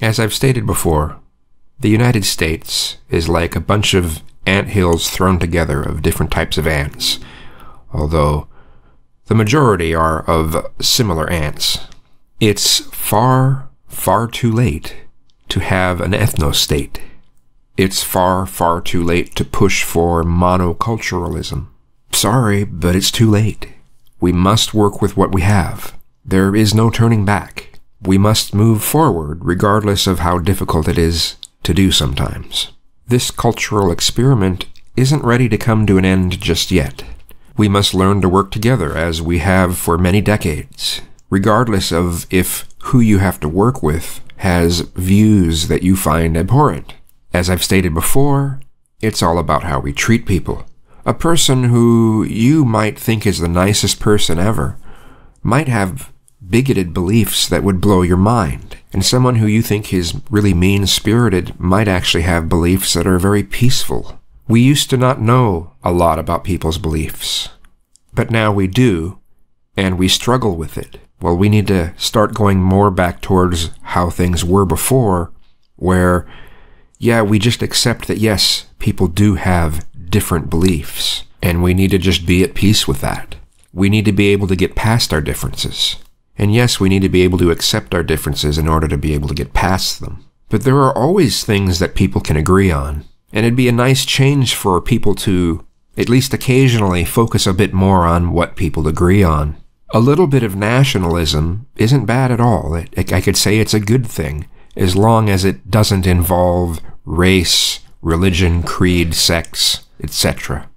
As I've stated before, the United States is like a bunch of ant hills thrown together of different types of ants, although the majority are of similar ants. It's far, far too late to have an ethno state. It's far, far too late to push for monoculturalism. Sorry, but it's too late. We must work with what we have. There is no turning back. We must move forward regardless of how difficult it is to do sometimes. This cultural experiment isn't ready to come to an end just yet. We must learn to work together as we have for many decades, regardless of if who you have to work with has views that you find abhorrent. As I've stated before, it's all about how we treat people. A person who you might think is the nicest person ever might have bigoted beliefs that would blow your mind. And someone who you think is really mean spirited might actually have beliefs that are very peaceful. We used to not know a lot about people's beliefs, but now we do, and we struggle with it. Well, we need to start going more back towards how things were before, where, yeah, we just accept that yes, people do have different beliefs, and we need to just be at peace with that. We need to be able to get past our differences. And yes, we need to be able to accept our differences in order to be able to get past them. But there are always things that people can agree on. And it'd be a nice change for people to, at least occasionally, focus a bit more on what people agree on. A little bit of nationalism isn't bad at all. It, I could say it's a good thing, as long as it doesn't involve race, religion, creed, sex, etc.